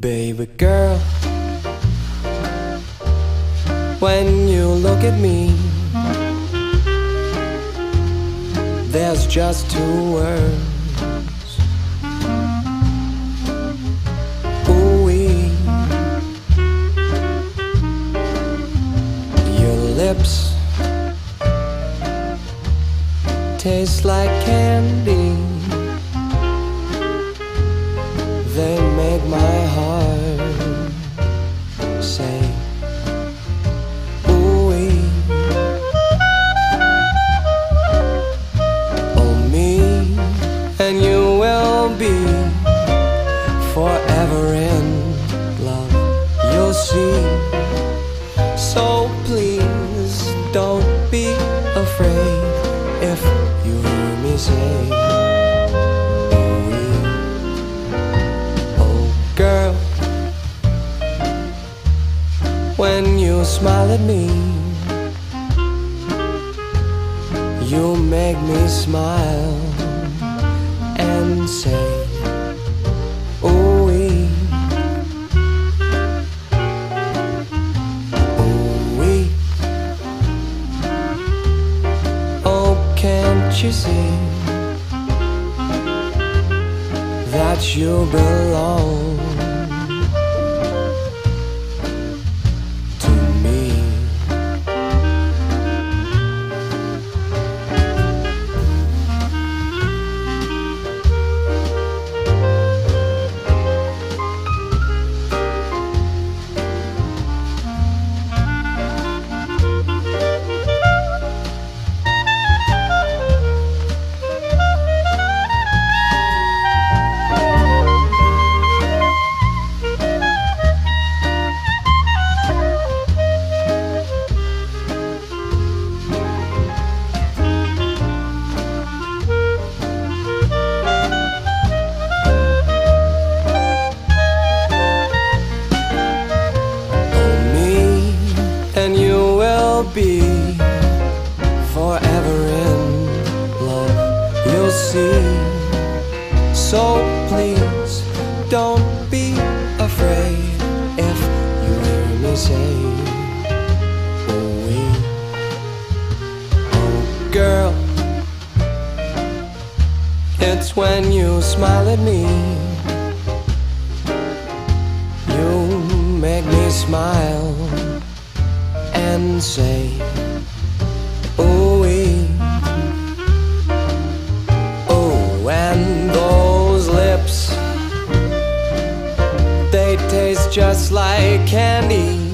Baby girl, when you look at me, there's just two words. Ooh-wee. Your lips taste like candy. Don't be afraid if you hear me say, ooh-wee. Oh, girl, when you smile at me, you make me smile and say, can't you see that you belong be forever in love. You'll see. So please don't be afraid if you hear me say, Oh, we, oh, girl. It's when you smile at me. You make me smile and say, ooh-wee. Oh, and those lips, they taste just like candy.